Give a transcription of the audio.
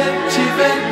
ver, te ver.